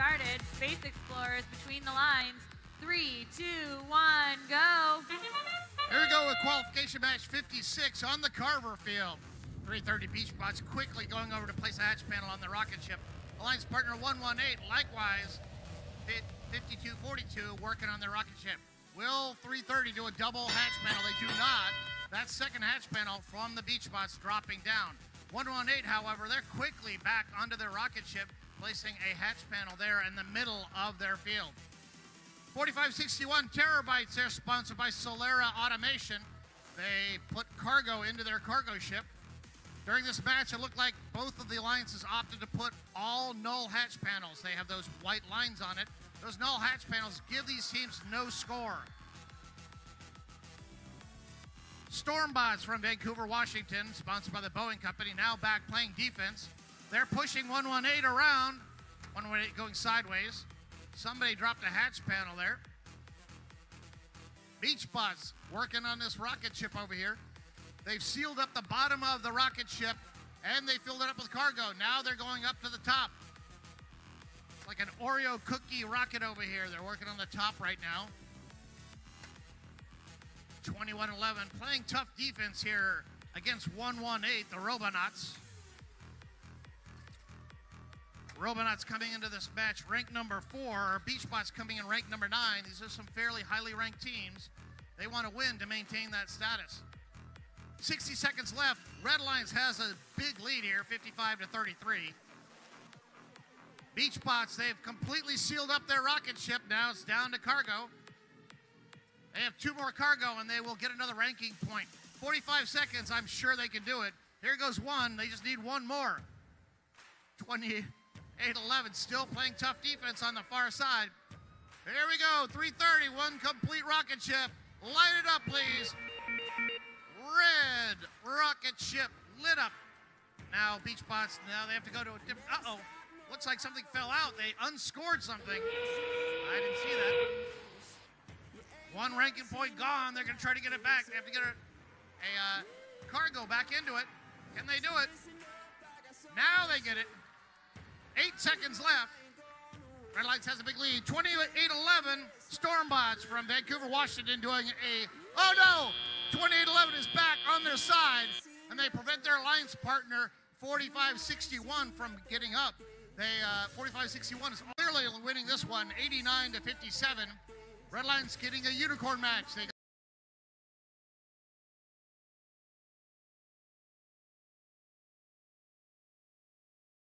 started. Space Explorers between the lines. Three, two, one, go. Here we go with qualification match 56 on the Carver field. 330 Beach Bots quickly going over to place a hatch panel on the rocket ship. Alliance partner 118, likewise, 5242 working on their rocket ship. Will 330 do a double hatch panel? They do not. That second hatch panel from the Beach Bots dropping down. 118, however, they're quickly back onto their rocket ship, placing a hatch panel there in the middle of their field. 4561 TerrorBytes, they're sponsored by Solera Automation. They put cargo into their cargo ship. During this match, it looked like both of the alliances opted to put all null hatch panels. They have those white lines on it. Those null hatch panels give these teams no score. Stormbots from Vancouver, Washington, sponsored by the Boeing Company, now back playing defense. They're pushing 118 around. 118 going sideways. Somebody dropped a hatch panel there. Beach Bots working on this rocket ship over here. They've sealed up the bottom of the rocket ship and they filled it up with cargo. Now they're going up to the top. It's like an Oreo cookie rocket over here. They're working on the top right now. 21-11, playing tough defense here against 118, the Robonauts. Robonauts coming into this match ranked number four. Beach Bots coming in ranked number nine. These are some fairly highly ranked teams. They want to win to maintain that status. 60 seconds left. Red Alliance has a big lead here, 55 to 33. Beach Bots, they've completely sealed up their rocket ship. Now it's down to cargo. They have two more cargo and they will get another ranking point. 45 seconds, I'm sure they can do it. Here goes one. They just need one more. 28 11, still playing tough defense on the far side. Here we go. 330, one complete rocket ship. Light it up, please. Red rocket ship lit up. Now, Beach Bots, now they have to go to a different. Uh oh. Looks like something fell out. They unscored something. I didn't see that. One ranking point gone. They're going to try to get it back. They have to get a, a uh, cargo back into it. Can they do it? Now they get it. Eight seconds left. Red Lights has a big lead. 28-11. Stormbots from Vancouver, Washington doing a... Oh, no! 28-11 is back on their side, and they prevent their alliance partner, 45-61, from getting up. They, uh, 45-61 is clearly winning this one, 89 to 57. Red Alliance getting a unicorn match. They